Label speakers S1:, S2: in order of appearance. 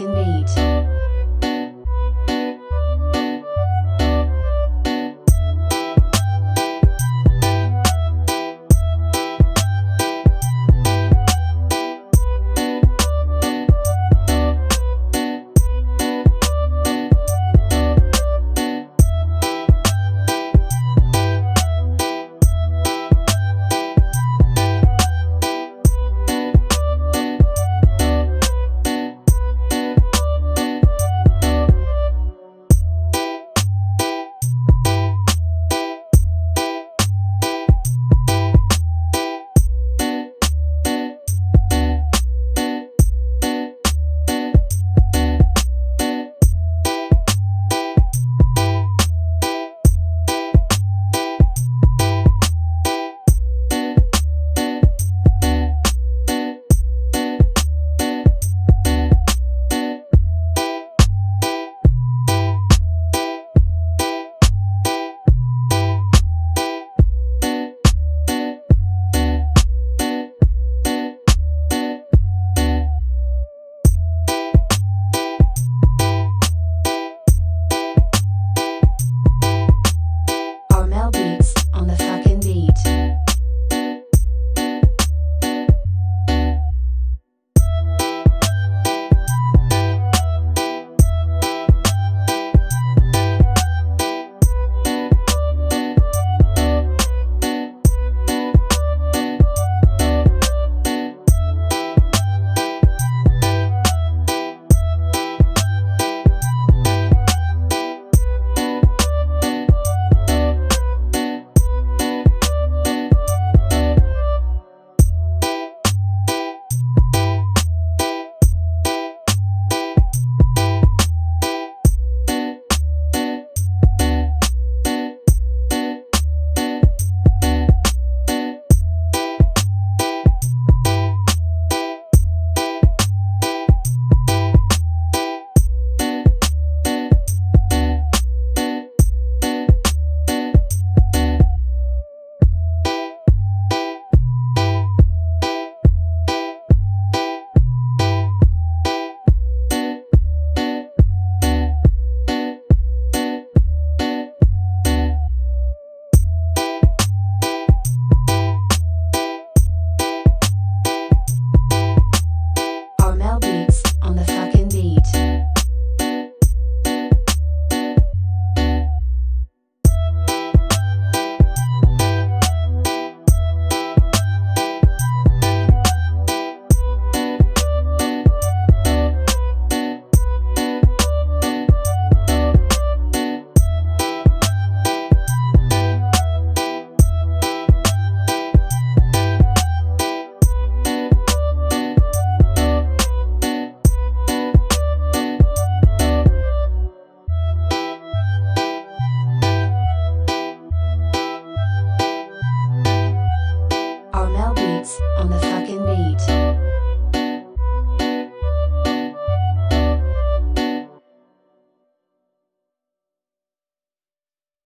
S1: can beat.